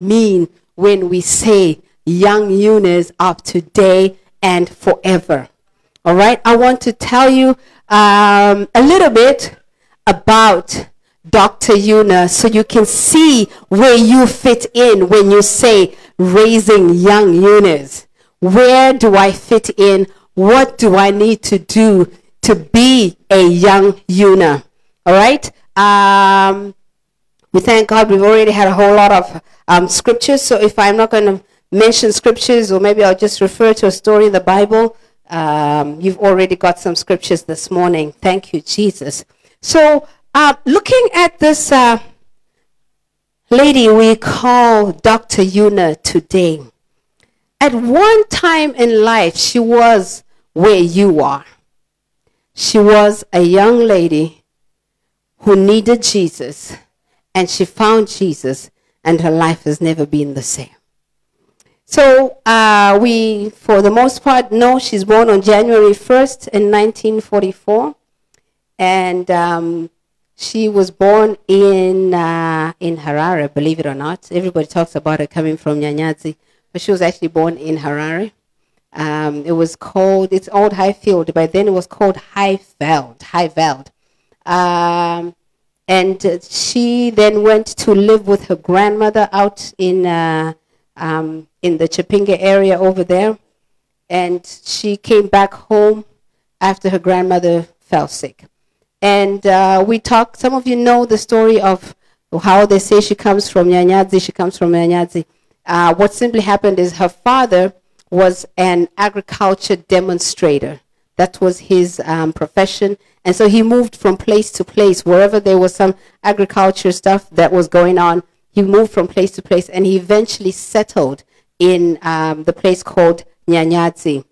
mean when we say young Eunice of today and forever. All right, I want to tell you um, a little bit about Dr. Eunor so you can see where you fit in when you say raising young Eunice. Where do I fit in? What do I need to do to be a young Eunor? All right. Um, we thank God we've already had a whole lot of um, scriptures. So if I'm not going to mention scriptures, or maybe I'll just refer to a story in the Bible, um, you've already got some scriptures this morning. Thank you, Jesus. So uh, looking at this uh, lady we call Dr. Eunor today, at one time in life, she was where you are. She was a young lady who needed Jesus, and she found Jesus, and her life has never been the same. So uh, we, for the most part, know she's born on January 1st in 1944, and um, she was born in uh, in Harare, believe it or not. Everybody talks about her coming from Nyanyadzi, but she was actually born in Harare. Um, it was called, it's old Highfield, but then it was called Highveld, Highveld. Um, and uh, she then went to live with her grandmother out in, uh, um, in the Chipinge area over there. And she came back home after her grandmother fell sick. And uh, we talked, some of you know the story of how they say she comes from Nyanyadzi, she comes from Nyanyadzi. Uh, what simply happened is her father was an agriculture demonstrator. That was his um, profession. And so he moved from place to place. Wherever there was some agriculture stuff that was going on, he moved from place to place and he eventually settled in um, the place called Nyanyadzi.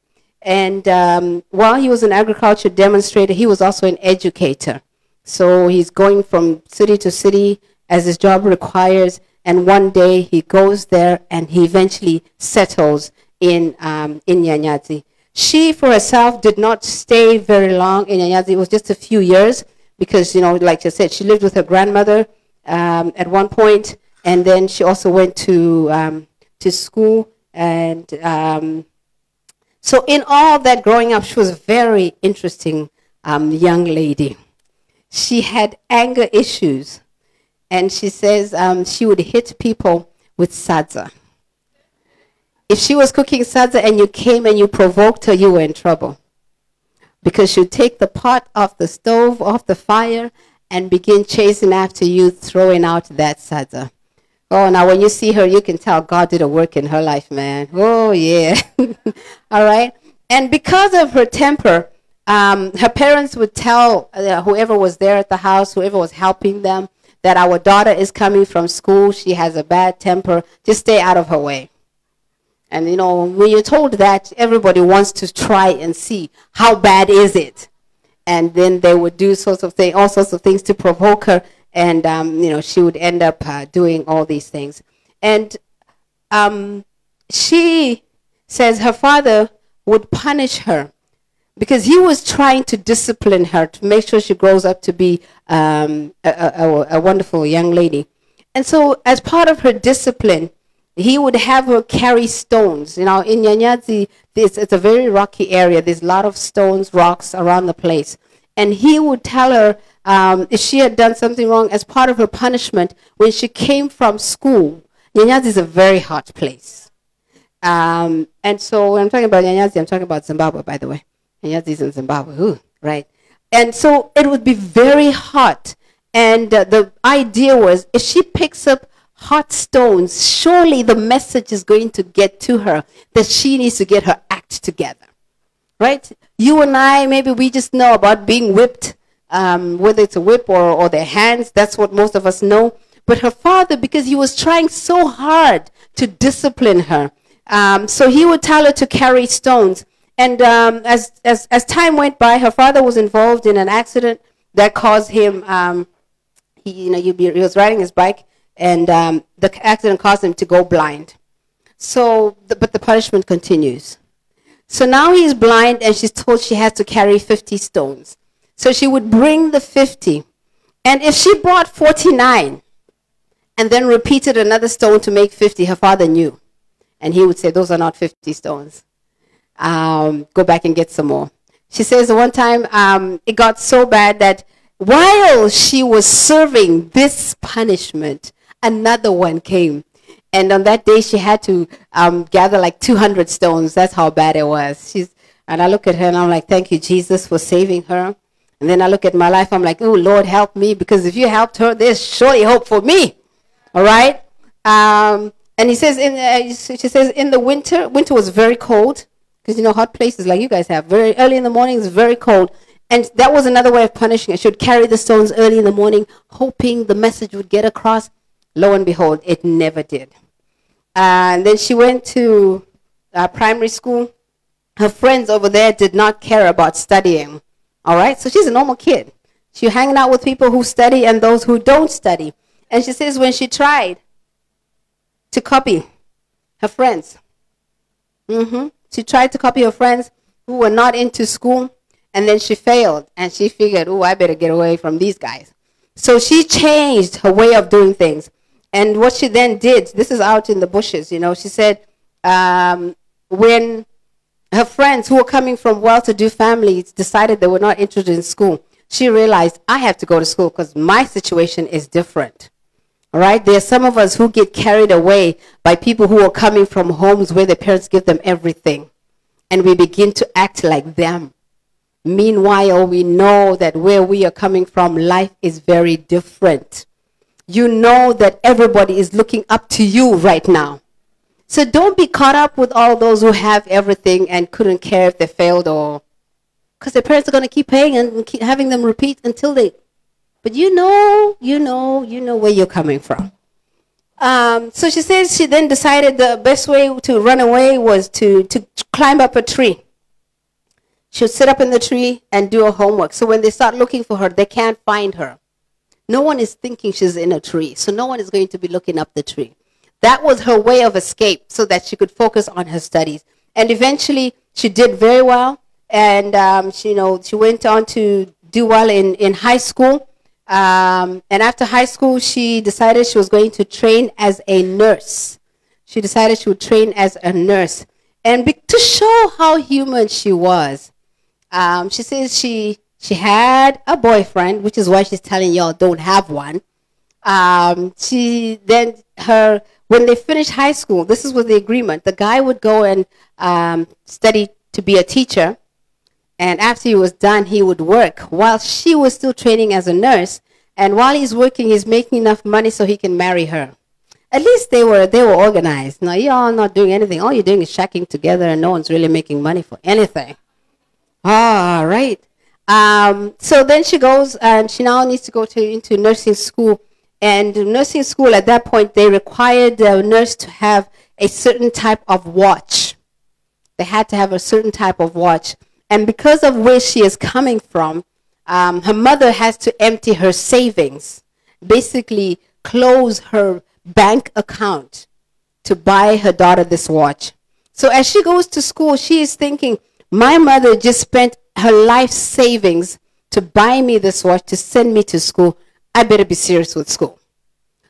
And um, while he was an agriculture demonstrator, he was also an educator. So he's going from city to city as his job requires. And one day he goes there and he eventually settles in, um, in Nyanyadzi. She, for herself, did not stay very long in Nyanyadzi. It was just a few years because, you know, like I said, she lived with her grandmother um, at one point, and then she also went to, um, to school. And um, so, in all that growing up, she was a very interesting um, young lady. She had anger issues, and she says um, she would hit people with sadza. If she was cooking sadza and you came and you provoked her, you were in trouble. Because she'd take the pot off the stove, off the fire, and begin chasing after you, throwing out that sadza. Oh, now when you see her, you can tell God did a work in her life, man. Oh, yeah. All right. And because of her temper, um, her parents would tell uh, whoever was there at the house, whoever was helping them, that our daughter is coming from school. She has a bad temper. Just stay out of her way. And you know, when you're told that, everybody wants to try and see how bad is it, and then they would do sorts of things, all sorts of things to provoke her, and um, you know, she would end up uh, doing all these things. And um, she says her father would punish her because he was trying to discipline her to make sure she grows up to be um, a, a, a wonderful young lady. And so, as part of her discipline, he would have her carry stones. You know, in Nyanyadzi, it's a very rocky area. There's a lot of stones, rocks around the place. And he would tell her um, if she had done something wrong as part of her punishment when she came from school. Nyanyadzi is a very hot place. Um, and so when I'm talking about Nyanyadzi, I'm talking about Zimbabwe, by the way. Nyanyadzi is in Zimbabwe, Ooh, right? And so it would be very hot. And uh, the idea was if she picks up hot stones, surely the message is going to get to her that she needs to get her act together. Right? You and I, maybe we just know about being whipped, um, whether it's a whip or, or their hands. That's what most of us know. But her father, because he was trying so hard to discipline her, um, so he would tell her to carry stones. And um, as, as, as time went by, her father was involved in an accident that caused him, um, he, you know, he was riding his bike and um, the accident caused him to go blind. So, the, but the punishment continues. So now he's blind, and she's told she has to carry 50 stones. So she would bring the 50. And if she brought 49, and then repeated another stone to make 50, her father knew. And he would say, Those are not 50 stones. Um, go back and get some more. She says one time um, it got so bad that while she was serving this punishment, another one came. And on that day, she had to um, gather like 200 stones. That's how bad it was. She's, and I look at her and I'm like, thank you, Jesus, for saving her. And then I look at my life, I'm like, oh, Lord, help me, because if you helped her, there's surely hope for me. All right? Um, and he says, in, uh, she says, in the winter, winter was very cold, because you know, hot places like you guys have, very early in the morning is very cold. And that was another way of punishing her. She would carry the stones early in the morning, hoping the message would get across. Lo and behold, it never did. And then she went to uh, primary school. Her friends over there did not care about studying. All right? So she's a normal kid. She's hanging out with people who study and those who don't study. And she says when she tried to copy her friends, mm-hmm, she tried to copy her friends who were not into school, and then she failed. And she figured, oh, I better get away from these guys. So she changed her way of doing things. And what she then did, this is out in the bushes, you know, she said, um, when her friends who were coming from well-to-do families decided they were not interested in school, she realized, I have to go to school because my situation is different. All right? There are some of us who get carried away by people who are coming from homes where their parents give them everything. And we begin to act like them. Meanwhile, we know that where we are coming from, life is very different you know that everybody is looking up to you right now. So don't be caught up with all those who have everything and couldn't care if they failed or because their parents are going to keep paying and keep having them repeat until they. But you know, you know, you know where you're coming from. Um, so she says she then decided the best way to run away was to, to climb up a tree. She'll sit up in the tree and do her homework. So when they start looking for her, they can't find her. No one is thinking she's in a tree, so no one is going to be looking up the tree. That was her way of escape so that she could focus on her studies. And eventually, she did very well. And um, she, you know, she went on to do well in, in high school. Um, and after high school, she decided she was going to train as a nurse. She decided she would train as a nurse. And to show how human she was, um, she says she she had a boyfriend, which is why she's telling y'all don't have one. Um, she then her when they finished high school, this is was the agreement. The guy would go and um, study to be a teacher, and after he was done, he would work while she was still training as a nurse. And while he's working, he's making enough money so he can marry her. At least they were they were organized. Now y'all not doing anything. All you're doing is shacking together, and no one's really making money for anything. All right. Um, so then she goes and she now needs to go to into nursing school. And nursing school at that point, they required the nurse to have a certain type of watch. They had to have a certain type of watch. And because of where she is coming from, um, her mother has to empty her savings, basically close her bank account to buy her daughter this watch. So as she goes to school, she is thinking, my mother just spent her life savings to buy me this watch to send me to school. I better be serious with school.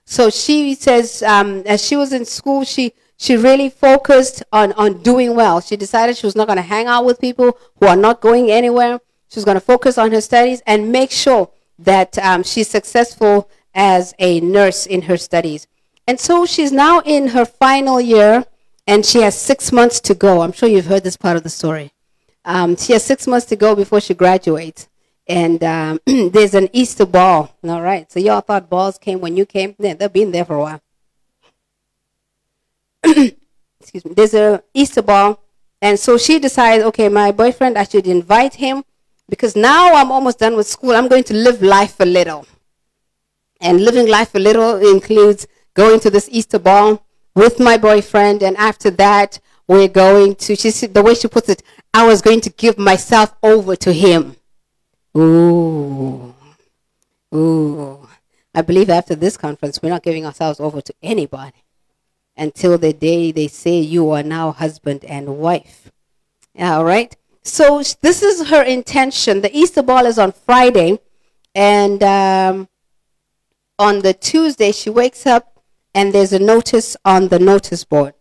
So she says, um, as she was in school, she she really focused on on doing well. She decided she was not going to hang out with people who are not going anywhere. She was going to focus on her studies and make sure that um, she's successful as a nurse in her studies. And so she's now in her final year, and she has six months to go. I'm sure you've heard this part of the story. Um, she has six months to go before she graduates. And um, there's an Easter ball. All right. So y'all thought balls came when you came? Yeah, they've been there for a while. Excuse me. There's a Easter ball. And so she decides, okay, my boyfriend, I should invite him because now I'm almost done with school. I'm going to live life a little. And living life a little includes going to this Easter ball with my boyfriend. And after that, we're going to, she, said, the way she puts it, I was going to give myself over to him. Ooh. Ooh. I believe after this conference, we're not giving ourselves over to anybody until the day they say you are now husband and wife. All right? So this is her intention. The Easter ball is on Friday, and um, on the Tuesday, she wakes up and there's a notice on the notice board.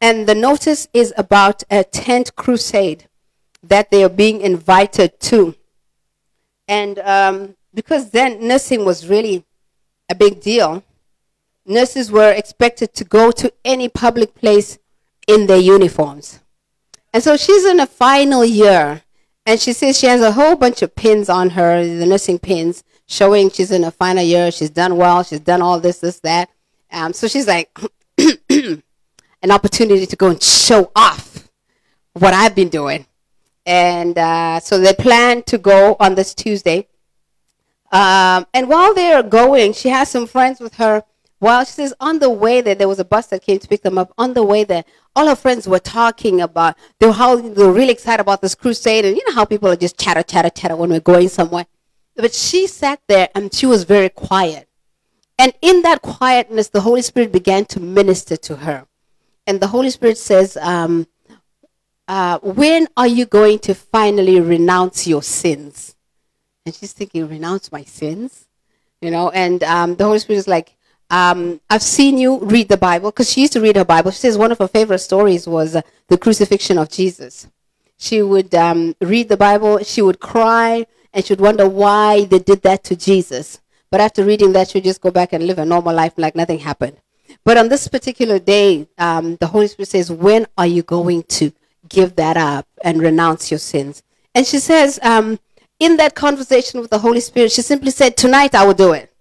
And the notice is about a tent crusade that they are being invited to. And um, because then nursing was really a big deal, nurses were expected to go to any public place in their uniforms. And so she's in a final year, and she says she has a whole bunch of pins on her, the nursing pins, showing she's in a final year, she's done well, she's done all this, this, that. Um, so she's like, an opportunity to go and show off what I've been doing. And uh, so they plan to go on this Tuesday. Um, and while they're going, she has some friends with her. While she says on the way there, there was a bus that came to pick them up. On the way there, all her friends were talking about they were how they were really excited about this crusade, and you know how people are just chatter, chatter, chatter when we're going somewhere. But she sat there and she was very quiet. And in that quietness, the Holy Spirit began to minister to her and the Holy Spirit says, um, uh, When are you going to finally renounce your sins? And she's thinking, Renounce my sins? You know, and um, the Holy Spirit is like, um, I've seen you read the Bible because she used to read her Bible. She says one of her favorite stories was uh, the crucifixion of Jesus. She would um, read the Bible, she would cry, and she would wonder why they did that to Jesus. But after reading that, she'd just go back and live a normal life like nothing happened. But on this particular day, um, the Holy Spirit says, When are you going to give that up and renounce your sins? And she says, um, in that conversation with the Holy Spirit, she simply said, Tonight I will do it.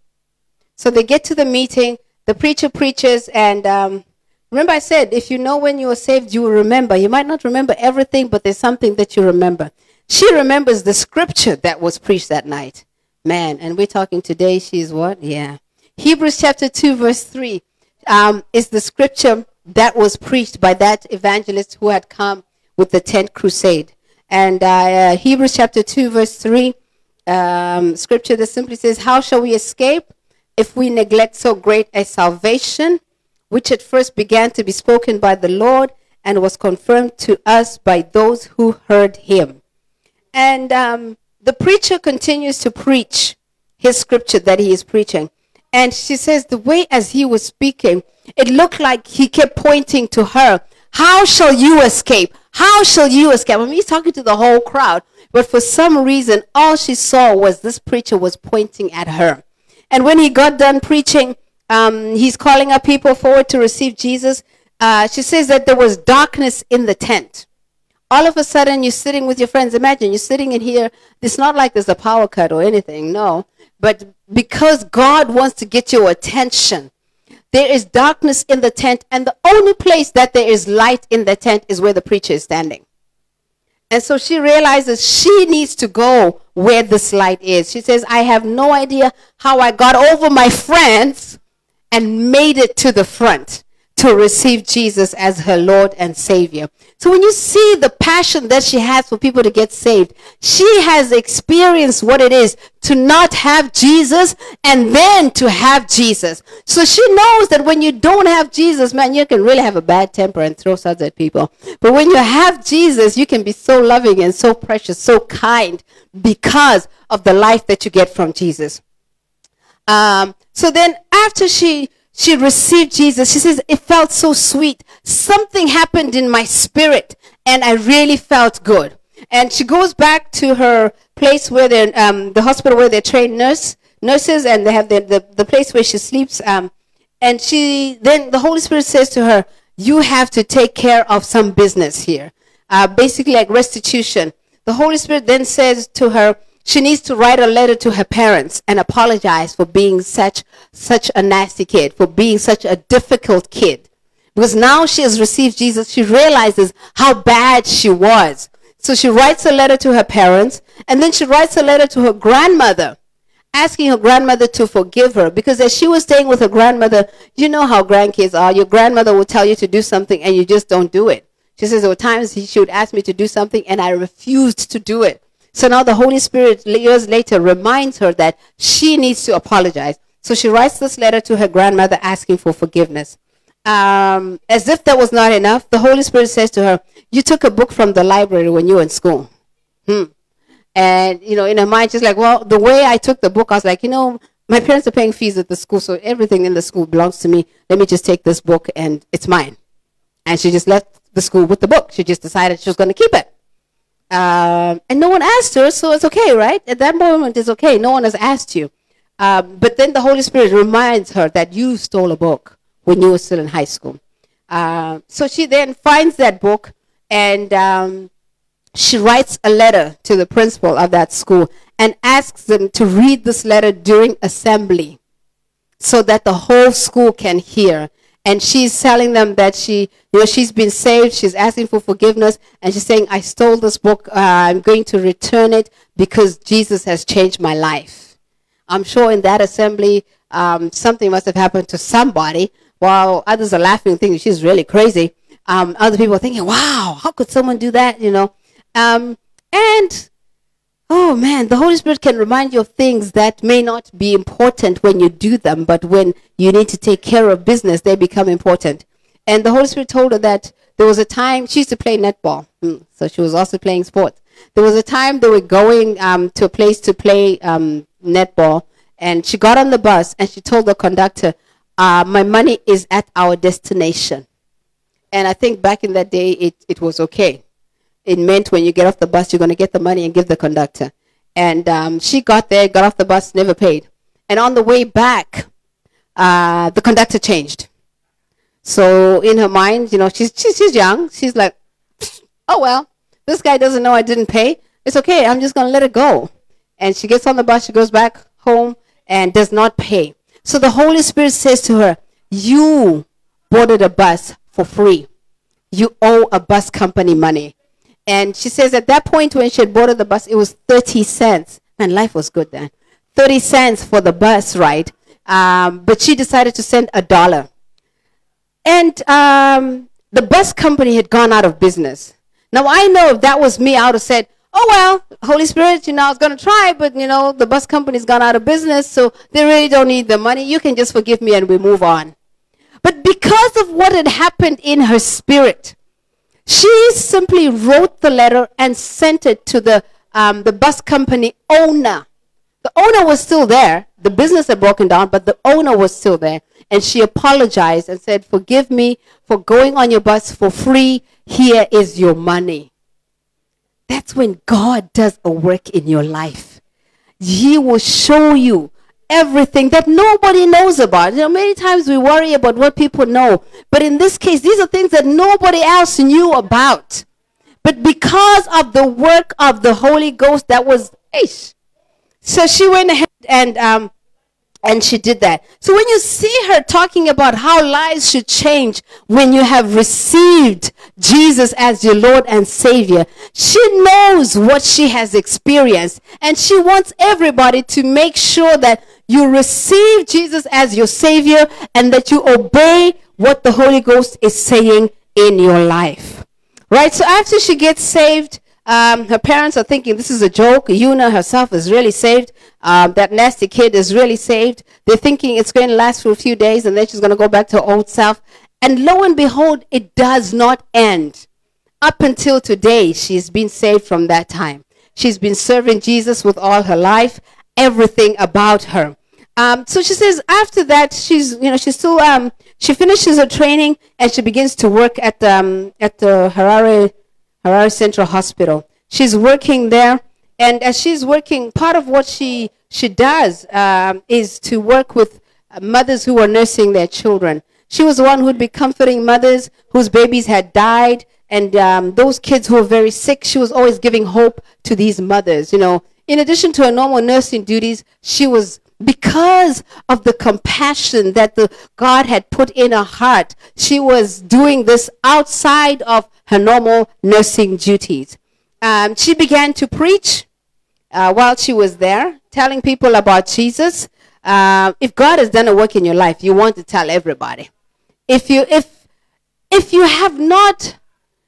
So they get to the meeting, the preacher preaches, and um, remember I said, if you know when you are saved, you will remember. You might not remember everything, but there's something that you remember. She remembers the scripture that was preached that night. Man, and we're talking today, she's what? Yeah. Hebrews chapter 2, verse 3 um, is the scripture that was preached by that evangelist who had come with the tent crusade. And uh, Hebrews chapter 2, verse 3, um, scripture that simply says, How shall we escape if we neglect so great a salvation, which at first began to be spoken by the Lord and was confirmed to us by those who heard him? And um, the preacher continues to preach his scripture that he is preaching. And she says the way as he was speaking, it looked like he kept pointing to her. How shall you escape? How shall you escape? I mean, he's talking to the whole crowd, but for some reason, all she saw was this preacher was pointing at her. And when he got done preaching, um, he's calling up people forward to receive Jesus. Uh, she says that there was darkness in the tent. All of a sudden, you're sitting with your friends. Imagine you're sitting in here. It's not like there's a power cut or anything. No. But because God wants to get your attention, there is darkness in the tent, and the only place that there is light in the tent is where the preacher is standing. And so she realizes she needs to go where this light is. She says, I have no idea how I got over my friends and made it to the front to receive Jesus as her Lord and Savior. So when you see the passion that she has for people to get saved, she has experienced what it is to not have Jesus and then to have Jesus. So she knows that when you don't have Jesus, man, you can really have a bad temper and throw suds at people. But when you have Jesus, you can be so loving and so precious, so kind because of the life that you get from Jesus. Um, so then after she she received Jesus. She says, it felt so sweet. Something happened in my spirit and I really felt good. And she goes back to her place where they um, the hospital where they train nurse, nurses and they have the, the, the place where she sleeps. Um, and she, then the Holy Spirit says to her, you have to take care of some business here. Uh, basically like restitution. The Holy Spirit then says to her, she needs to write a letter to her parents and apologize for being such such a nasty kid, for being such a difficult kid. Because now she has received Jesus, she realizes how bad she was. So she writes a letter to her parents, and then she writes a letter to her grandmother, asking her grandmother to forgive her. Because as she was staying with her grandmother, you know how grandkids are. Your grandmother will tell you to do something and you just don't do it. She says there were times she would ask me to do something and I refused to do it. So now the Holy Spirit years later reminds her that she needs to apologize. So she writes this letter to her grandmother asking for forgiveness. Um, as if that was not enough, the Holy Spirit says to her, You took a book from the library when you were in school. Hmm. And, you know, in her mind, she's like, Well, the way I took the book, I was like, You know, my parents are paying fees at the school, so everything in the school belongs to me. Let me just take this book and it's mine. And she just left the school with the book. She just decided she was going to keep it. Um, and no one asked her, so it's okay, right? At that moment, it's okay. No one has asked you. Um, but then the Holy Spirit reminds her that you stole a book when you were still in high school. Uh, so she then finds that book and um, she writes a letter to the principal of that school and asks them to read this letter during assembly so that the whole school can hear and she's telling them that she you know she's been saved. She's asking for forgiveness. And she's saying i stole this book. Uh, i'm going to return it because jesus has changed my life. I'm sure in that assembly um, something must have happened to somebody while others are laughing thinking she's really crazy. Um, other people are thinking wow how could someone do that? You know? Um, and oh man, the Holy Spirit can remind you of things that may not be important when you do them, but when you need to take care of business, they become important. And the Holy Spirit told her that there was a time she used to play netball, hmm, so she was also playing sports. There was a time they were going um, to a place to play um, netball, and she got on the bus and she told the conductor, uh, "My money is at our destination." And I think back in that day, it, it was okay it meant when you get off the bus, you're going to get the money and give the conductor. And um, she got there, got off the bus, never paid. And on the way back, uh, the conductor changed. So in her mind, you know, she's, she's, she's young. She's like, oh, well, this guy doesn't know I didn't pay. It's okay. I'm just going to let it go. And she gets on the bus. She goes back home and does not pay. So the Holy Spirit says to her, you boarded a bus for free. You owe a bus company money. And she says at that point when she had boarded the bus, it was 30 cents. Man, life was good then. 30 cents for the bus ride. Um, but she decided to send a dollar. And um, the bus company had gone out of business. Now, I know if that was me, I would have said, oh, well, Holy Spirit, you know, I was going to try, but, you know, the bus company's gone out of business, so they really don't need the money. You can just forgive me and we move on. But because of what had happened in her spirit, she simply wrote the letter and sent it to the, um, the bus company owner. The owner was still there. The business had broken down, but the owner was still there. And she apologized and said, Forgive me for going on your bus for free. Here is your money. That's when God does a work in your life. He will show you everything that nobody knows about. You know, many times we worry about what people know, but in this case, these are things that nobody else knew about. But because of the work of the Holy Ghost, that was ish. So she went ahead and um, and she did that. So when you see her talking about how lives should change when you have received Jesus as your Lord and Savior, she knows what she has experienced and she wants everybody to make sure that you receive Jesus as your Savior and that you obey what the Holy Ghost is saying in your life. Right? So after she gets saved, um, her parents are thinking this is a joke. Una herself is really saved. Um, that nasty kid is really saved. They're thinking it's going to last for a few days and then she's going to go back to her old self. And lo and behold, it does not end. Up until today, she's been saved from that time. She's been serving Jesus with all her life, everything about her. Um, so she says after that, she's, you know, she's still, um, she finishes her training and she begins to work at, um, at the Harare, Harare Central Hospital. She's working there. And as she's working, part of what she, she does um, is to work with mothers who are nursing their children. She was the one who'd be comforting mothers whose babies had died and um, those kids who were very sick. She was always giving hope to these mothers. You know, in addition to her normal nursing duties, she was because of the compassion that the God had put in her heart, she was doing this outside of her normal nursing duties. Um, she began to preach uh, while she was there, telling people about Jesus. Uh, if God has done a work in your life, you want to tell everybody. If you if if you have not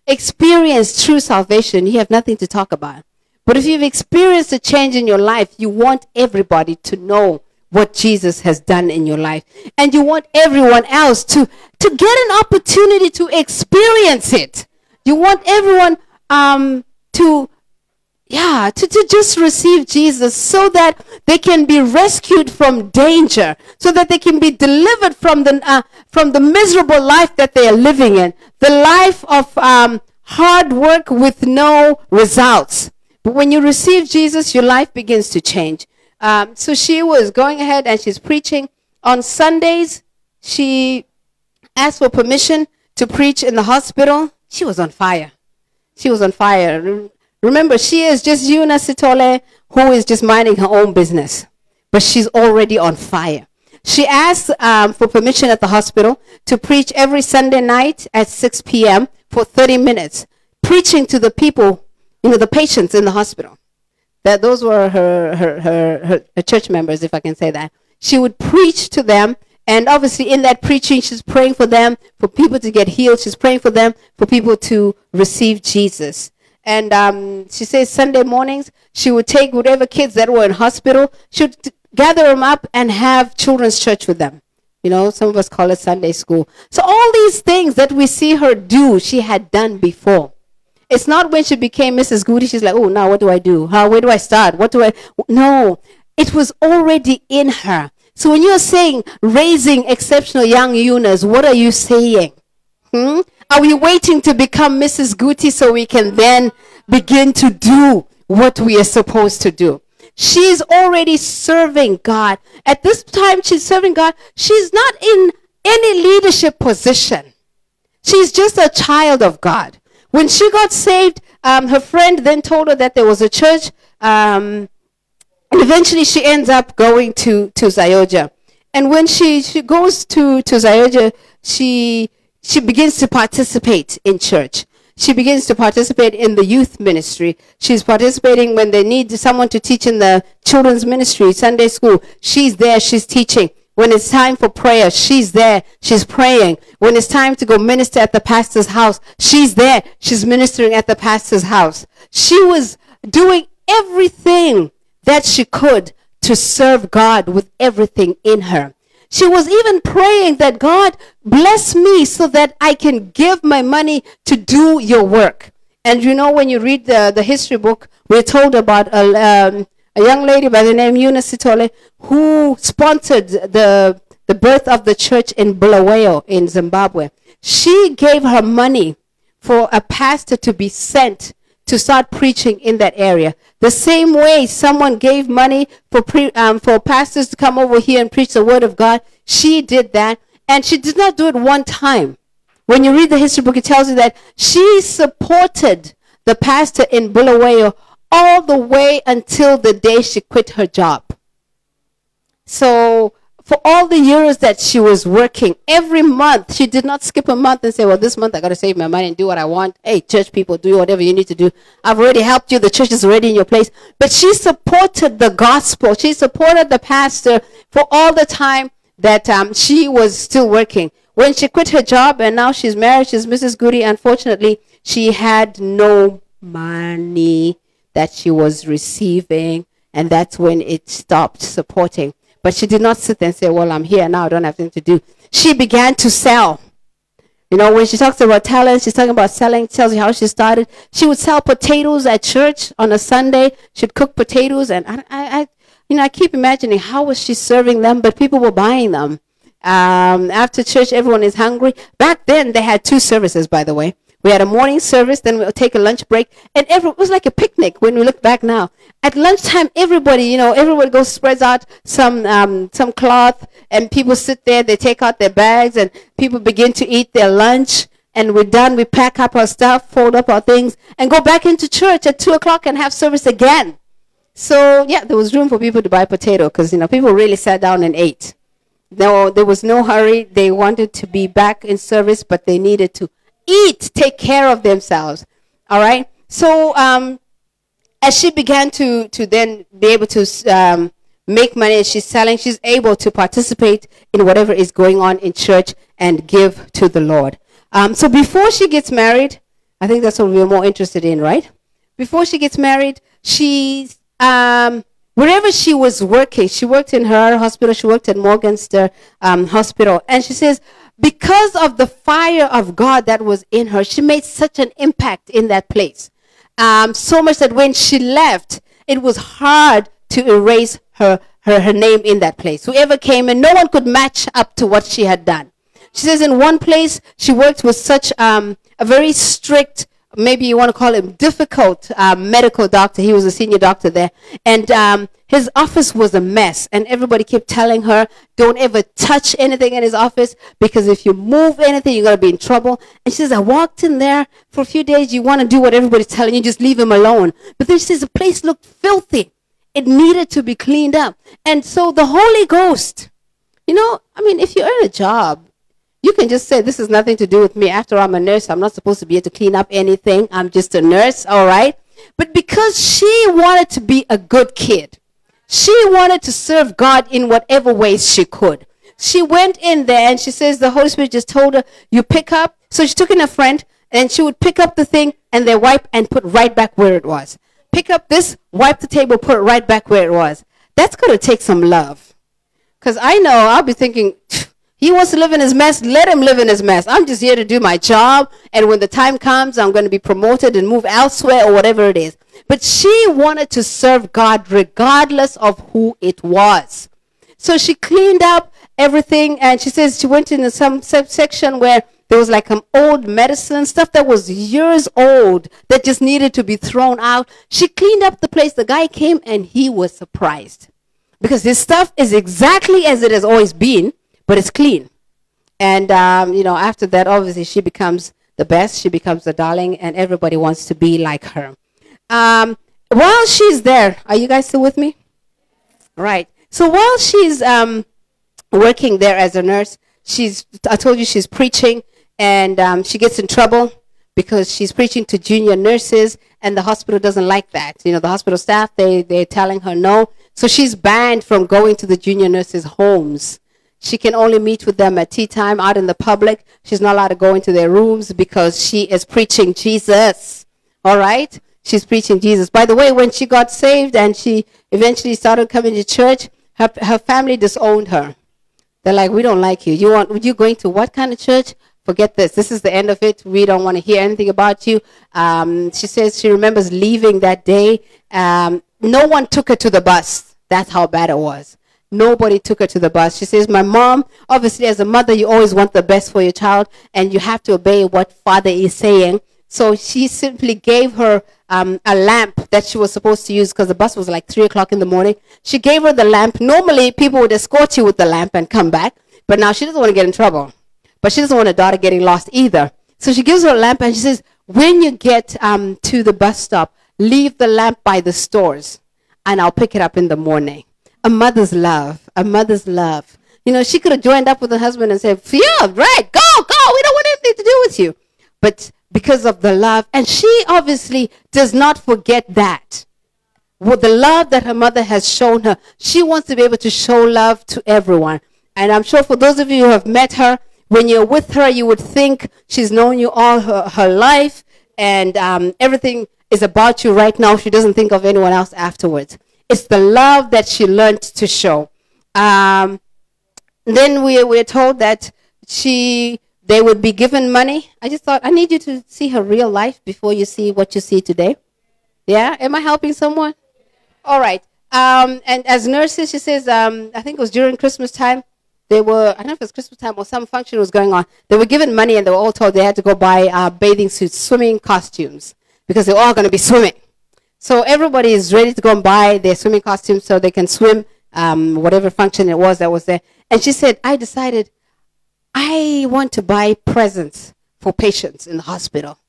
experienced true salvation, you have nothing to talk about. But if you've experienced a change in your life, you want everybody to know what Jesus has done in your life. And you want everyone else to, to get an opportunity to experience it. You want everyone um, to, yeah, to, to just receive Jesus so that they can be rescued from danger, so that they can be delivered from the, uh, from the miserable life that they are living in, the life of um, hard work with no results. But when you receive Jesus, your life begins to change. Um, so she was going ahead and she's preaching. On Sundays, she asked for permission to preach in the hospital. She was on fire. She was on fire. Remember, she is just Eunor Sithole, who is just minding her own business. But she's already on fire. She asked um, for permission at the hospital to preach every Sunday night at 6 p.m. for 30 minutes, preaching to the people, you know, the patients in the hospital. That those were her, her, her, her, church members, if I can say that. She would preach to them and obviously, in that preaching, she's praying for them, for people to get healed. She's praying for them, for people to receive Jesus. And um, she says Sunday mornings, she would take whatever kids that were in hospital, she would gather them up and have children's church with them. You know, some of us call it Sunday school. So all these things that we see her do, she had done before. It's not when she became Mrs. Guti, she's like, oh, now what do I do? How, where do I start? What do I? No, it was already in her. So when you're saying raising exceptional young Eunors, what are you saying? Hmm? Are we waiting to become Mrs. Guti so we can then begin to do what we are supposed to do? She's already serving God. At this time, she's serving God. She's not in any leadership position. She's just a child of God. When she got saved, um, her friend then told her that there was a church um, and eventually she ends up going to, to ZAOGA. And when she, she goes to, to ZAOGA, she, she begins to participate in church. She begins to participate in the youth ministry. She's participating when they need someone to teach in the children's ministry, Sunday school. She's there, she's teaching. When it's time for prayer, she's there, she's praying. When it's time to go minister at the pastor's house, she's there, she's ministering at the pastor's house. She was doing everything that she could to serve God with everything in her. She was even praying that God bless me so that I can give my money to do your work. And you know, when you read the, the history book, we're told about a, um, a young lady by the name Eunice Sitole who sponsored the, the birth of the church in Bulawayo in Zimbabwe. She gave her money for a pastor to be sent to start preaching in that area. The same way someone gave money for pre, um, for pastors to come over here and preach the word of God, she did that, and she did not do it one time. When you read the history book, it tells you that she supported the pastor in Bulawayo all the way until the day she quit her job. So for all the years that she was working, every month, she did not skip a month and say, Well, this month I got to save my money and do what I want. Hey, church people, do whatever you need to do. I've already helped you. The church is already in your place. But she supported the gospel. She supported the pastor for all the time that um, she was still working. When she quit her job and now she's married, she's Mrs. Guti, unfortunately, she had no money that she was receiving. And that's when it stopped supporting. But she did not sit and say, Well, I'm here now, I don't have anything to do. She began to sell. You know, when she talks about talent, she's talking about selling, tells you how she started. She would sell potatoes at church on a Sunday. She'd cook potatoes, and I, I, I you know, I keep imagining how was she serving them, but people were buying them. Um, after church, everyone is hungry. Back then, they had two services, by the way. We had a morning service, then we'll take a lunch break, and every, it was like a picnic when we look back now. At lunchtime, everybody, you know, everyone goes, spreads out some, um, some cloth, and people sit there, they take out their bags, and people begin to eat their lunch, and we're done, we pack up our stuff, fold up our things, and go back into church at 2 o'clock and have service again. So, yeah, there was room for people to buy potato, because, you know, people really sat down and ate. No, there was no hurry. They wanted to be back in service, but they needed to eat, take care of themselves. All right. So um, as she began to to then be able to um, make money, she's selling. She's able to participate in whatever is going on in church and give to the Lord. Um, so before she gets married, I think that's what we're more interested in, right? Before she gets married, she's um, wherever she was working. She worked in her hospital. She worked at Morgenster um, Hospital, and she says because of the fire of God that was in her, she made such an impact in that place. Um, so much that when she left, it was hard to erase her, her, her name in that place. Whoever came in, no one could match up to what she had done. She says in one place she worked with such um, a very strict, maybe you want to call him difficult uh, medical doctor. He was a senior doctor there, and um, his office was a mess. And everybody kept telling her, "Don't ever touch anything in his office because if you move anything, you're gonna be in trouble." And she says, "I walked in there for a few days. You want to do what everybody's telling you, just leave him alone." But then she says the place looked filthy. It needed to be cleaned up. And so the Holy Ghost, you know, I mean, if you earn a job, you can just say, This has nothing to do with me. After I'm a nurse, I'm not supposed to be able to clean up anything. I'm just a nurse, all right? But because she wanted to be a good kid, she wanted to serve God in whatever ways she could. She went in there and she says the Holy Spirit just told her, You pick up. So she took in a friend and she would pick up the thing and they wipe and put right back where it was. Pick up this, wipe the table, put it right back where it was. That's going to take some love. Because I know I'll be thinking, he wants to live in his mess. Let him live in his mess. I'm just here to do my job. And when the time comes, I'm going to be promoted and move elsewhere or whatever it is. But she wanted to serve God regardless of who it was. So she cleaned up everything and she says she went in some section where there was like an old medicine, stuff that was years old that just needed to be thrown out. She cleaned up the place. The guy came and he was surprised because his stuff is exactly as it has always been but it's clean. And, um, you know, after that, obviously, she becomes the best. She becomes the darling, and everybody wants to be like her. Um, while she's there, are you guys still with me? Right. So while she's um, working there as a nurse, she's, I told you she's preaching, and um, she gets in trouble because she's preaching to junior nurses, and the hospital doesn't like that. You know, the hospital staff, they, they're telling her no. So she's banned from going to the junior nurses' homes she can only meet with them at tea time out in the public. She's not allowed to go into their rooms because she is preaching Jesus. All right? She's preaching Jesus. By the way, when she got saved and she eventually started coming to church, her, her family disowned her. They're like, we don't like you. You want, you going to what kind of church? Forget this. This is the end of it. We don't want to hear anything about you. Um, she says she remembers leaving that day. Um, no one took her to the bus. That's how bad it was. Nobody took her to the bus. She says, My mom, obviously, as a mother, you always want the best for your child and you have to obey what father is saying. So she simply gave her um, a lamp that she was supposed to use because the bus was like 3 o'clock in the morning. She gave her the lamp. Normally, people would escort you with the lamp and come back, but now she doesn't want to get in trouble. But she doesn't want her daughter getting lost either. So she gives her a lamp and she says, When you get um, to the bus stop, leave the lamp by the stores and I'll pick it up in the morning a mother's love, a mother's love. You know, she could have joined up with her husband and said, Yeah, right, go, go, we don't want anything to do with you. But because of the love, and she obviously does not forget that. With the love that her mother has shown her, she wants to be able to show love to everyone. And I'm sure for those of you who have met her, when you're with her, you would think she's known you all her, her life and um, everything is about you right now. She doesn't think of anyone else afterwards. It's the love that she learned to show. Um, then we were told that she they would be given money. I just thought I need you to see her real life before you see what you see today. Yeah, am I helping someone? All right. Um, and as nurses, she says, um, I think it was during Christmas time. They were, I don't know if it was Christmas time or some function was going on. They were given money and they were all told they had to go buy uh, bathing suits, swimming costumes, because they were all going to be swimming. So everybody is ready to go and buy their swimming costumes so they can swim, um, whatever function it was that was there. And she said, I decided I want to buy presents for patients in the hospital.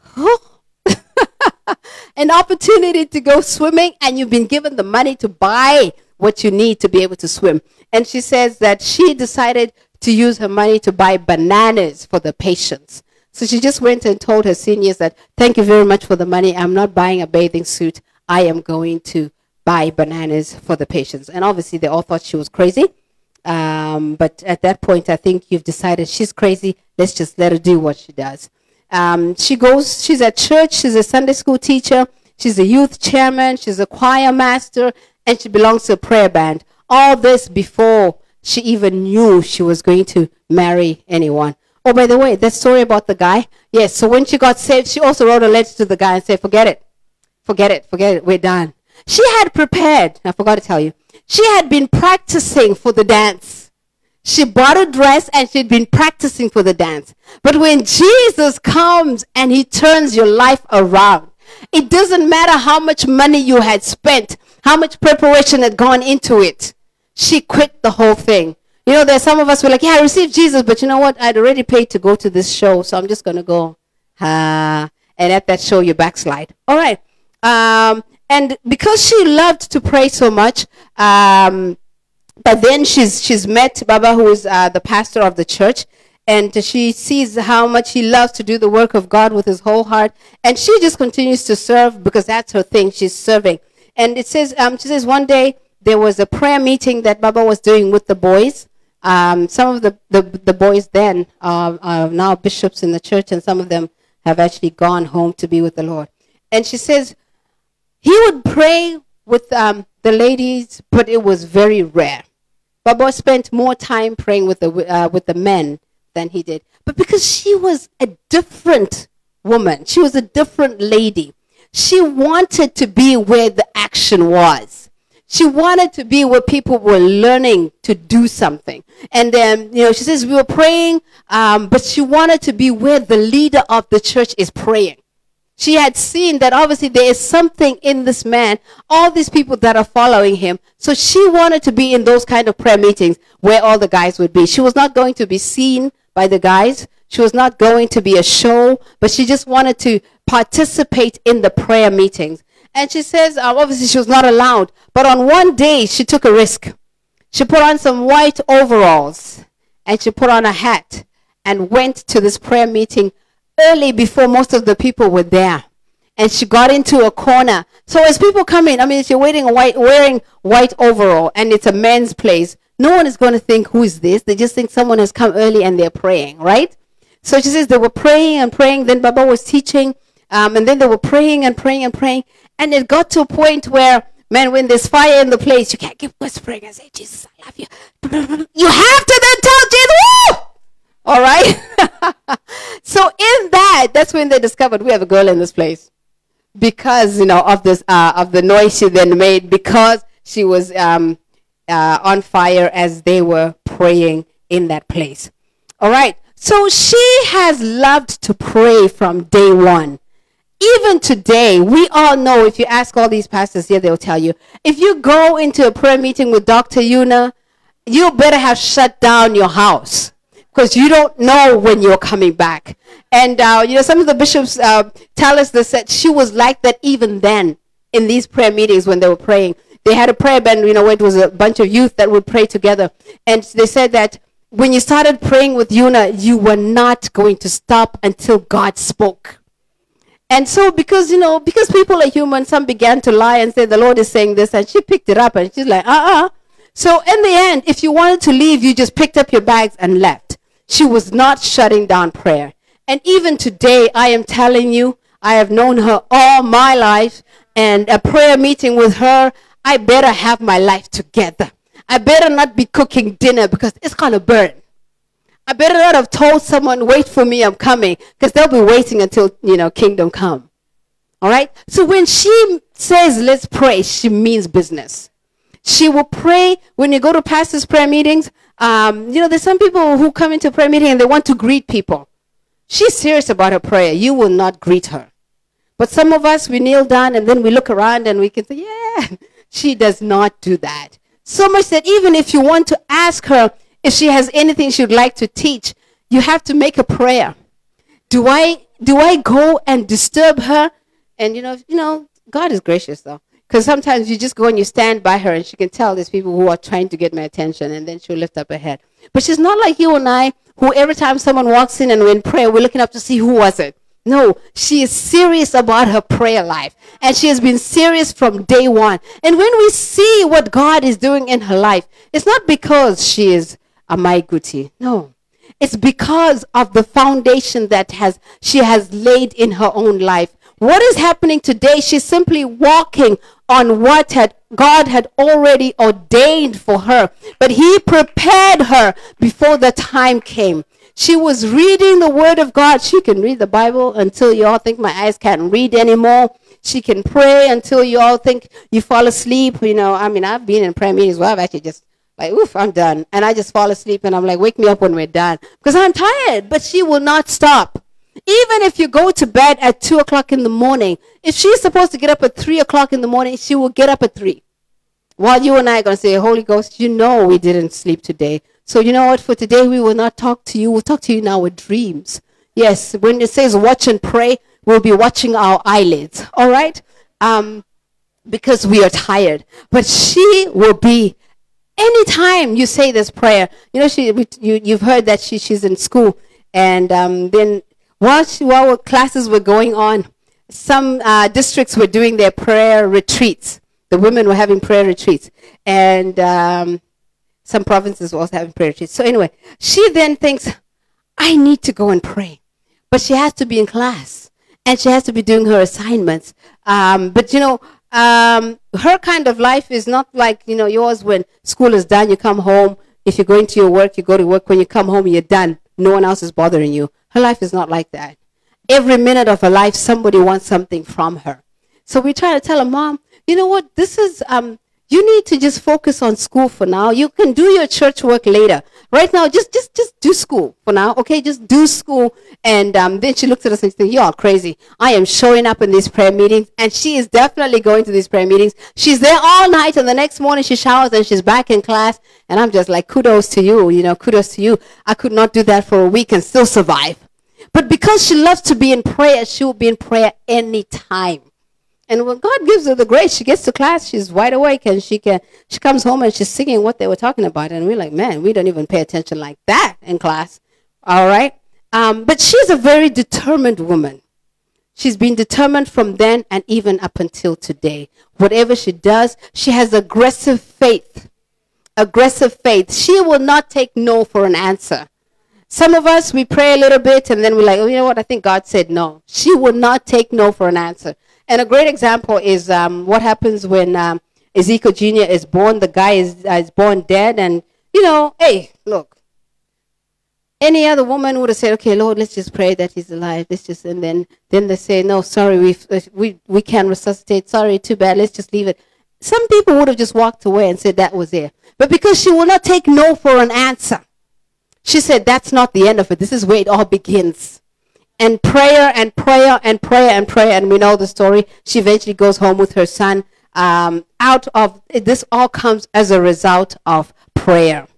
Huh? An opportunity to go swimming, and you've been given the money to buy what you need to be able to swim. And she says that she decided to use her money to buy bananas for the patients. So she just went and told her seniors that, thank you very much for the money. I'm not buying a bathing suit. I am going to buy bananas for the patients. And obviously, they all thought she was crazy. Um, but at that point, I think you've decided she's crazy. Let's just let her do what she does. Um, she goes, she's at church, she's a Sunday school teacher, she's a youth chairman, she's a choir master, and she belongs to a prayer band. All this before she even knew she was going to marry anyone. Oh, by the way, that story about the guy. Yes. So when she got saved, she also wrote a letter to the guy and said, "Forget it, forget it, forget it. We're done." She had prepared. I forgot to tell you. She had been practicing for the dance. She bought a dress and she'd been practicing for the dance. But when Jesus comes and he turns your life around, it doesn't matter how much money you had spent, how much preparation had gone into it. She quit the whole thing. You know, there's some of us were like, yeah, I received Jesus, but you know what? I'd already paid to go to this show, so I'm just going to go. Ah, and at that show, you backslide. All right. Um, and because she loved to pray so much, um, but then she's she's met Baba, who is uh, the pastor of the church, and she sees how much he loves to do the work of God with his whole heart, and she just continues to serve because that's her thing. She's serving, and it says um, she says one day there was a prayer meeting that Baba was doing with the boys, um, some of the, the, the boys then are, are now bishops in the church, and some of them have actually gone home to be with the Lord. And she says he would pray with um, the ladies, but it was very rare. Baba spent more time praying with the, uh, with the men than he did. But because she was a different woman, she was a different lady, she wanted to be where the action was. She wanted to be where people were learning to do something. And then, you know, she says we were praying, um, but she wanted to be where the leader of the church is praying. She had seen that obviously there is something in this man, all these people that are following him. So she wanted to be in those kind of prayer meetings where all the guys would be. She was not going to be seen by the guys. She was not going to be a show, but she just wanted to participate in the prayer meetings. And she says, uh, obviously, she was not allowed. But on one day, she took a risk. She put on some white overalls and she put on a hat and went to this prayer meeting early before most of the people were there. And she got into a corner. So as people come in, I mean, if you're waiting white, wearing white overall and it's a men's place, no one is going to think, who is this? They just think someone has come early and they're praying, right? So she says they were praying and praying. Then Baba was teaching. Um, and then they were praying and praying and praying. And it got to a point where, man, when there's fire in the place, you can't keep whispering and say, Jesus, I love you. You have to then tell Jesus, Woo! All right? so in that, that's when they discovered we have a girl in this place. Because, you know, of this, uh, of the noise she then made, because she was um, uh, on fire as they were praying in that place. All right. So she has loved to pray from day one even today, we all know if you ask all these pastors here, they'll tell you if you go into a prayer meeting with Dr. Eunor, you better have shut down your house because you don't know when you're coming back. And, uh, you know, some of the bishops uh, tell us this that she was like that even then in these prayer meetings when they were praying. They had a prayer band, you know, where it was a bunch of youth that would pray together. And they said that when you started praying with Eunor, you were not going to stop until God spoke. And so, because, you know, because people are human, some began to lie and say, the Lord is saying this, and she picked it up and she's like, uh uh So, in the end, if you wanted to leave, you just picked up your bags and left. She was not shutting down prayer. And even today, I am telling you, I have known her all my life, and a prayer meeting with her, I better have my life together. I better not be cooking dinner because it's going to burn. I better not have told someone, wait for me, I'm coming, because they'll be waiting until, you know, kingdom come. All right? So when she says, let's pray, she means business. She will pray when you go to pastors' prayer meetings. Um, you know, there's some people who come into prayer meeting and they want to greet people. She's serious about her prayer. You will not greet her. But some of us, we kneel down and then we look around and we can say, yeah, she does not do that. So much that even if you want to ask her, if she has anything she'd like to teach, you have to make a prayer. Do I do I go and disturb her? And you know, you know, God is gracious though. Because sometimes you just go and you stand by her and she can tell there's people who are trying to get my attention and then she'll lift up her head. But she's not like you and I, who every time someone walks in and we're in prayer, we're looking up to see who was it. No, she is serious about her prayer life. And she has been serious from day one. And when we see what God is doing in her life, it's not because she is Amai Guti. No. It's because of the foundation that has she has laid in her own life. What is happening today? She's simply walking on what had God had already ordained for her. But he prepared her before the time came. She was reading the Word of God. She can read the Bible until you all think my eyes can't read anymore. She can pray until you all think you fall asleep. You know, I mean, I've been in prayer meetings where I've actually just like, oof, I'm done. And I just fall asleep and I'm like, wake me up when we're done. Because I'm tired. But she will not stop. Even if you go to bed at 2 o'clock in the morning, if she's supposed to get up at 3 o'clock in the morning, she will get up at 3. While you and I are going to say, Holy Ghost, you know we didn't sleep today. So you know what? For today, we will not talk to you. We'll talk to you in our dreams. Yes, when it says watch and pray, we'll be watching our eyelids. All right? Um, because we are tired. But she will be anytime you say this prayer. You know, she, you, you've heard that she, she's in school. And um, then while, she, while classes were going on, some uh, districts were doing their prayer retreats. The women were having prayer retreats. And um, some provinces were also having prayer retreats. So anyway, she then thinks, I need to go and pray. But she has to be in class. And she has to be doing her assignments. Um, but you know, um, her kind of life is not like you know yours. When school is done, you come home. If you're going to your work, you go to work. When you come home, you're done. No one else is bothering you. Her life is not like that. Every minute of her life, somebody wants something from her. So we try to tell her, Mom, you know what? This is um, you need to just focus on school for now. You can do your church work later. Right now, just just just do school for now. Okay, just do school. And um, then she looked at us and said, "You are crazy. I am showing up in these prayer meetings, and she is definitely going to these prayer meetings. She's there all night, and the next morning she showers and she's back in class. And I'm just like, kudos to you. You know, kudos to you. I could not do that for a week and still survive. But because she loves to be in prayer, she will be in prayer anytime. And when God gives her the grace, she gets to class, she's wide awake, and she can she comes home and she's singing what they were talking about. And we're like, man, we don't even pay attention like that in class. All right. Um, but she's a very determined woman. She's been determined from then and even up until today. Whatever she does, she has aggressive faith. Aggressive faith. She will not take no for an answer. Some of us, we pray a little bit and then we're like, oh, you know what? I think God said no. She will not take no for an answer. And a great example is um, what happens when um, Ezekiel Jr. is born. The guy is, is born dead, and you know, hey, look. Any other woman would have said, "Okay, Lord, let's just pray that he's alive. Let's just," and then then they say, "No, sorry, we we we can't resuscitate. Sorry, too bad. Let's just leave it." Some people would have just walked away and said that was it. But because she will not take no for an answer, she said, "That's not the end of it. This is where it all begins." And prayer and prayer and prayer and prayer. And we know the story. She eventually goes home with her son. Um, out of this, all comes as a result of prayer.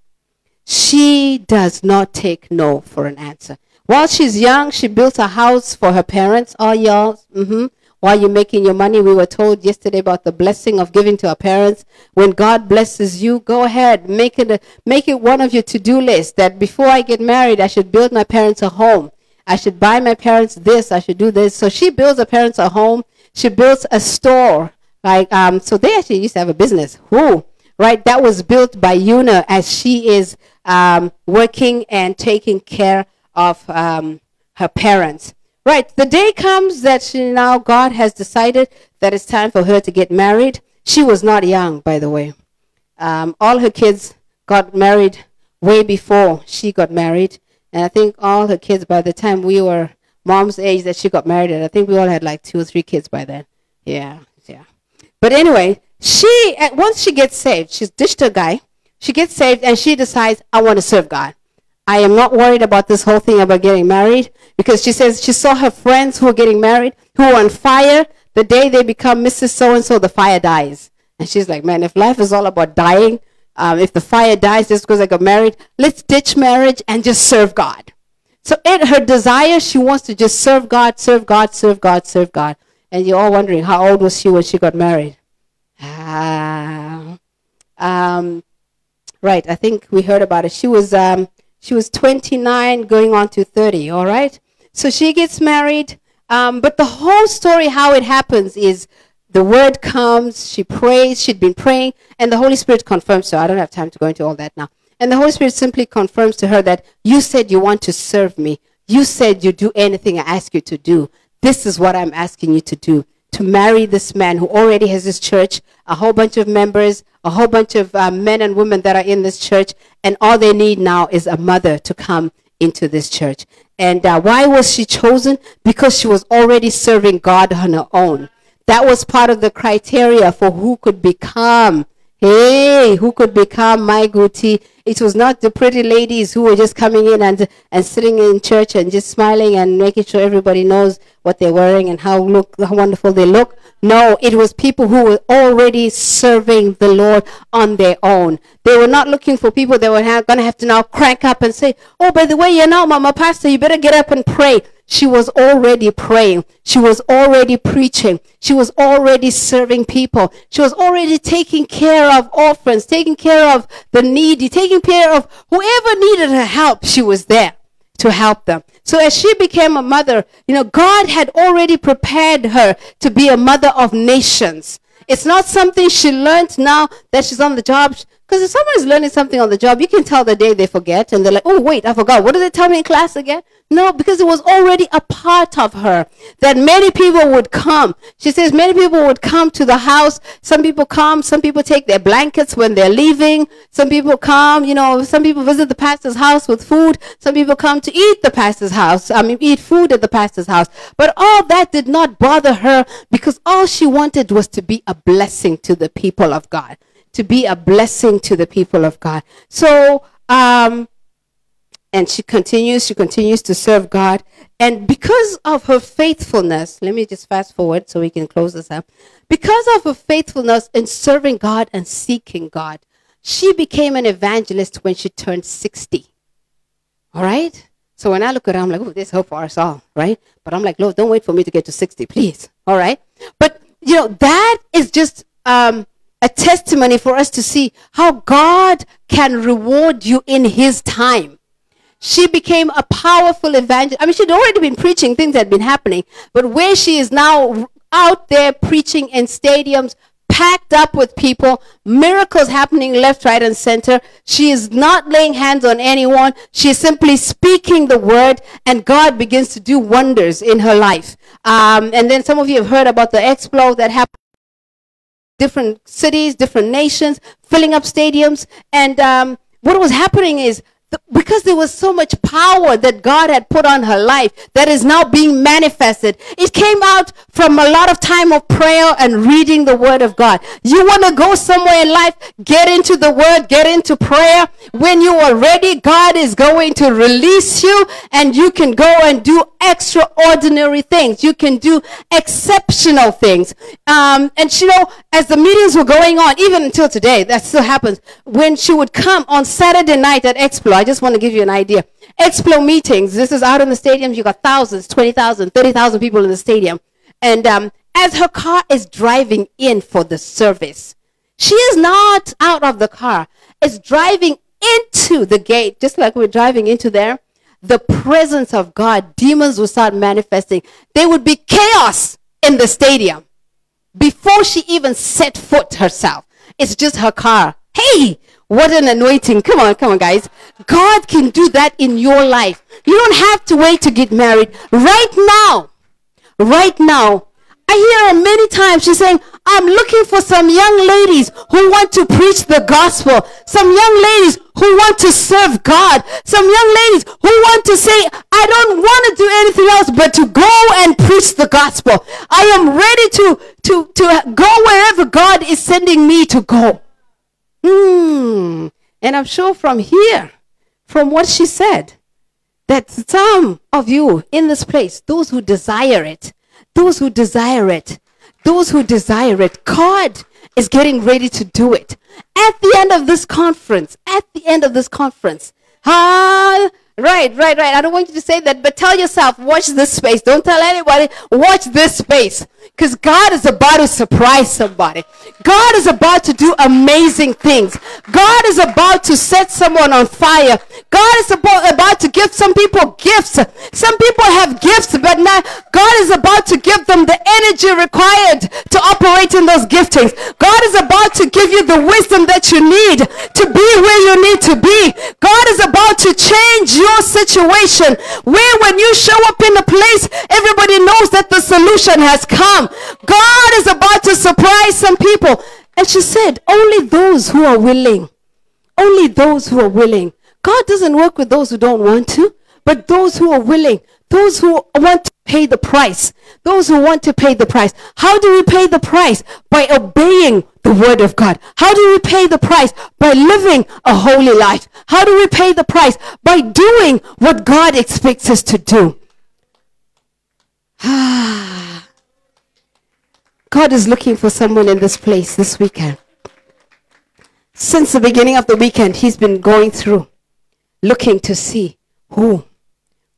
She does not take no for an answer. While she's young, she built a house for her parents. All y'all, mm-hmm. while you're making your money, we were told yesterday about the blessing of giving to our parents. When God blesses you, go ahead, make it a, make it one of your to-do lists. That before I get married, I should build my parents a home I should buy my parents this. I should do this. So she builds her parents a home. She builds a store. Like, um, so they actually used to have a business. Who, right? That was built by Eunor as she is um, working and taking care of um, her parents. Right. The day comes that she now God has decided that it's time for her to get married. She was not young, by the way. Um, all her kids got married way before she got married. And I think all her kids, by the time we were mom's age that she got married, I think we all had like two or three kids by then. Yeah, yeah. But anyway, she, uh, once she gets saved, she's ditched her guy. She gets saved and she decides, I want to serve God. I am not worried about this whole thing about getting married because she says she saw her friends who are getting married who are on fire. The day they become Mrs. So and so, the fire dies. And she's like, man, if life is all about dying, um, if the fire dies just because I got married, let's ditch marriage and just serve God. So it, her desire, she wants to just serve God, serve God, serve God, serve God. And you're all wondering, how old was she when she got married? Ah, um, right, I think we heard about it. She was, um, she was 29 going on to 30, all right? So she gets married. Um, but the whole story, how it happens is the word comes, she prays, she'd been praying, and the Holy Spirit confirms So I don't have time to go into all that now. And the Holy Spirit simply confirms to her that you said you want to serve me. You said you'd do anything I ask you to do. This is what I'm asking you to do. To marry this man who already has his church, a whole bunch of members, a whole bunch of uh, men and women that are in this church, and all they need now is a mother to come into this church. And uh, why was she chosen? Because she was already serving God on her own. That was part of the criteria for who could become Hey, who could become Amai Guti? It was not the pretty ladies who were just coming in and, and sitting in church and just smiling and making sure everybody knows what they're wearing and how look how wonderful they look. No, it was people who were already serving the Lord on their own. They were not looking for people that were going to have to now crank up and say, "Oh, by the way, you're now Mama Pastor. You better get up and pray." She was already praying. She was already preaching. She was already serving people. She was already taking care of orphans, taking care of the needy, taking care of whoever needed her help. She was there to help them. So as she became a mother, you know, God had already prepared her to be a mother of nations. It's not something she learned now that she's on the job. Because if someone is learning something on the job, you can tell the day they forget and they're like, oh, wait, I forgot. What did they tell me in class again? No, because it was already a part of her that many people would come. She says many people would come to the house. Some people come. Some people take their blankets when they're leaving. Some people come, you know, some people visit the pastor's house with food. Some people come to eat the pastor's house. I mean, eat food at the pastor's house. But all that did not bother her because all she wanted was to be a blessing to the people of God to be a blessing to the people of God. So, um, and she continues, she continues to serve God. And because of her faithfulness, let me just fast forward so we can close this up. Because of her faithfulness in serving God and seeking God, she became an evangelist when she turned 60. All right? So when I look around, I'm like, oh, there's hope for us all, right? But I'm like, Lord, don't wait for me to get to 60, please. All right? But, you know, that is just um, a testimony for us to see how God can reward you in His time. She became a powerful evangelist. I mean, she'd already been preaching, things had been happening, but where she is now out there preaching in stadiums, packed up with people, miracles happening left, right, and center. She is not laying hands on anyone. She is simply speaking the word, and God begins to do wonders in her life. Um, and then some of you have heard about the explo that happened different cities, different nations, filling up stadiums. And um, what was happening is because there was so much power that God had put on her life that is now being manifested. It came out from a lot of time of prayer and reading the word of God. You want to go somewhere in life, get into the word, get into prayer. When you are ready, God is going to release you and you can go and do extraordinary things. You can do exceptional things. Um, and you know, as the meetings were going on, even until today, that still happens. When she would come on Saturday night at Explo, I just want to give you an idea. Explo meetings, this is out in the stadiums, you got thousands, 20,000, 30,000 people in the stadium. And um, as her car is driving in for the service, she is not out of the car. It's driving into the gate, just like we're driving into there. The presence of God, demons will start manifesting. There would be chaos in the stadium before she even set foot herself. It's just her car. Hey, what an anointing. Come on, come on, guys. God can do that in your life. You don't have to wait to get married. Right now, right now, I hear her many times. She's saying, I'm looking for some young ladies who want to preach the gospel. Some young ladies who want to serve God. Some young ladies who want to say, I don't want to do anything else but to go and preach the gospel. I am ready to, to, to go wherever God is sending me to go. Hmm. And I'm sure from here, from what she said, that some of you in this place, those who desire it, those who desire it, those who desire it, God is getting ready to do it. At the end of this conference, at the end of this conference, ah, Right, right, right. I don't want you to say that, but tell yourself, watch this space. Don't tell anybody, watch this space. Because God is about to surprise somebody. God is about to do amazing things. God is about to set someone on fire. God is about, about to give some people gifts. Some people have gifts, but now God is about to give them the energy required to operate in those giftings. God is about to give you the wisdom that you need to be where you need to be. God is about to change your your situation where when you show up in a place, everybody knows that the solution has come. God is about to surprise some people. And she said, only those who are willing, only those who are willing. God doesn't work with those who don't want to, but those who are willing, those who want to pay the price, those who want to pay the price. How do we pay the price? By obeying the word of God. How do we pay the price? By living a holy life. How do we pay the price? By doing what God expects us to do. Ah. God is looking for someone in this place this weekend. Since the beginning of the weekend, He's been going through, looking to see who,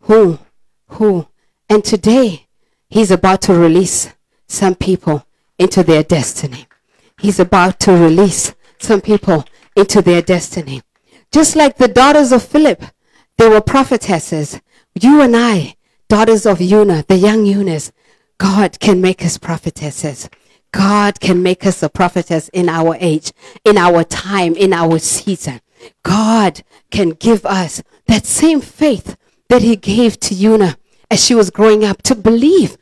who, who. And today, He's about to release some people into their destiny. He's about to release some people into their destiny. Just like the daughters of Philip, they were prophetesses. You and I, daughters of Eunor, the young Eunors, God can make us prophetesses. God can make us a prophetess in our age, in our time, in our season. God can give us that same faith that he gave to Eunor as she was growing up to believe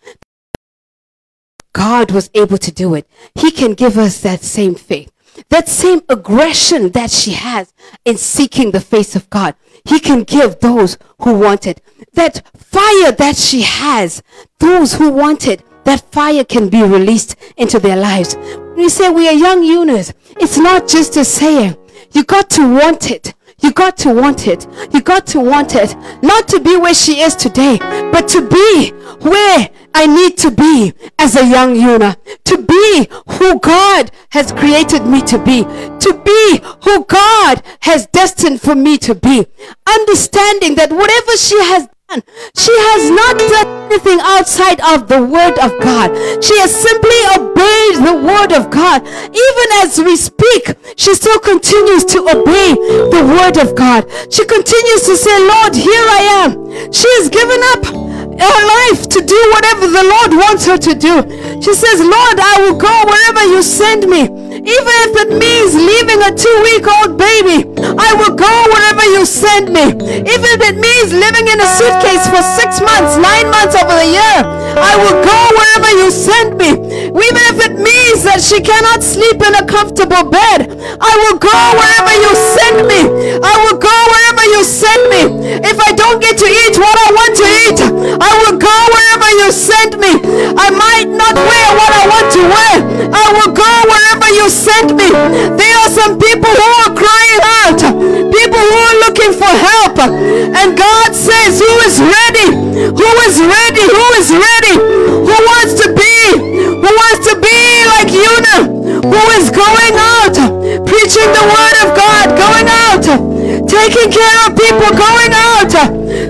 God was able to do it. He can give us that same faith, that same aggression that she has in seeking the face of God. He can give those who want it. That fire that she has, those who want it, that fire can be released into their lives. We say we are young Eunors, it's not just a saying. You got to want it. You got to want it. You got to want it. Not to be where she is today, but to be where I need to be as a young Eunor. To be who God has created me to be. To be who God has destined for me to be. Understanding that whatever she has done, she has not done anything outside of the word of God. She has simply obeyed the word of God. Even as we speak, she still continues to obey the word of God. She continues to say, Lord, here I am. She has given up her life to do whatever the Lord wants her to do. She says, Lord, I will go wherever you send me. Even if it means leaving a two week old baby, I will go wherever you send me. Even if it means living in a suitcase for six months, nine months over the year, I will go wherever you send me. Even if it means that she cannot sleep in a comfortable bed, I will go wherever you send me. I will go wherever you send me. If I don't get to eat what I want to eat, I will go wherever you send me. I might not wear what I want to wear. I will go wherever you sent me. There are some people who are crying out, people who are looking for help. And God says, Who is ready? Who is ready? Who is ready? Who wants to be? Who wants to be like Eunor? Who is going out, preaching the word of God, going out, taking care of people, going out,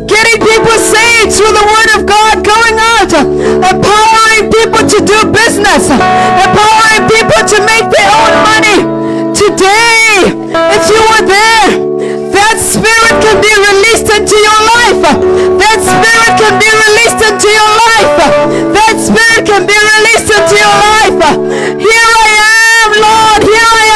getting people saved through the word of God, going out, empowering people to do business, empowering people to make their own money. Today, if you were there, can be released into your life. That spirit can be released into your life. That spirit can be released into your life. Here I am, Lord. Here I am.